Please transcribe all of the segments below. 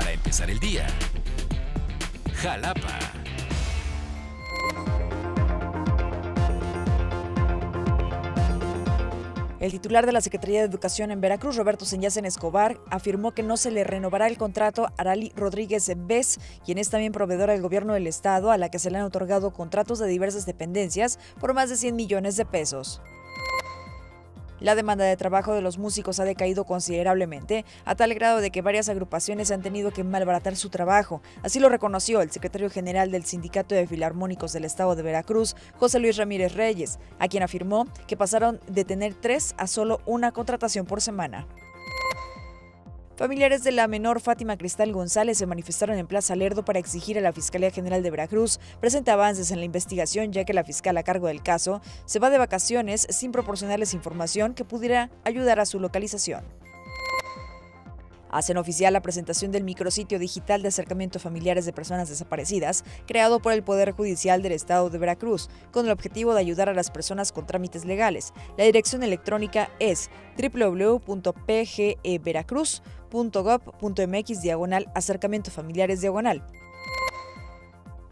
Para empezar el día. Jalapa. El titular de la Secretaría de Educación en Veracruz, Roberto Senyacen Escobar, afirmó que no se le renovará el contrato a Arali Rodríguez Vez, quien es también proveedora del gobierno del estado, a la que se le han otorgado contratos de diversas dependencias por más de 100 millones de pesos. La demanda de trabajo de los músicos ha decaído considerablemente, a tal grado de que varias agrupaciones han tenido que malbaratar su trabajo. Así lo reconoció el secretario general del Sindicato de Filarmónicos del Estado de Veracruz, José Luis Ramírez Reyes, a quien afirmó que pasaron de tener tres a solo una contratación por semana. Familiares de la menor Fátima Cristal González se manifestaron en Plaza Lerdo para exigir a la Fiscalía General de Veracruz presente avances en la investigación, ya que la fiscal a cargo del caso se va de vacaciones sin proporcionarles información que pudiera ayudar a su localización hacen oficial la presentación del micrositio digital de acercamiento familiares de personas desaparecidas, creado por el Poder Judicial del Estado de Veracruz, con el objetivo de ayudar a las personas con trámites legales. La dirección electrónica es www.pgeveracruz.gov.mx diagonal acercamiento familiares diagonal.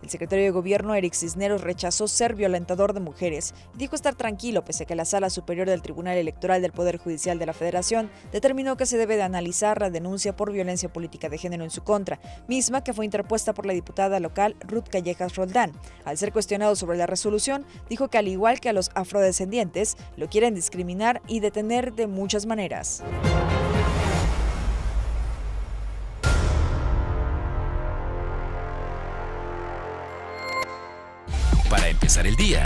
El secretario de Gobierno, Eric Cisneros, rechazó ser violentador de mujeres dijo estar tranquilo pese a que la Sala Superior del Tribunal Electoral del Poder Judicial de la Federación determinó que se debe de analizar la denuncia por violencia política de género en su contra, misma que fue interpuesta por la diputada local Ruth Callejas Roldán. Al ser cuestionado sobre la resolución, dijo que al igual que a los afrodescendientes, lo quieren discriminar y detener de muchas maneras. Empezar el día.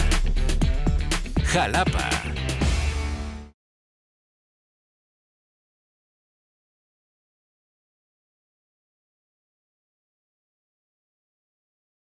Jalapa.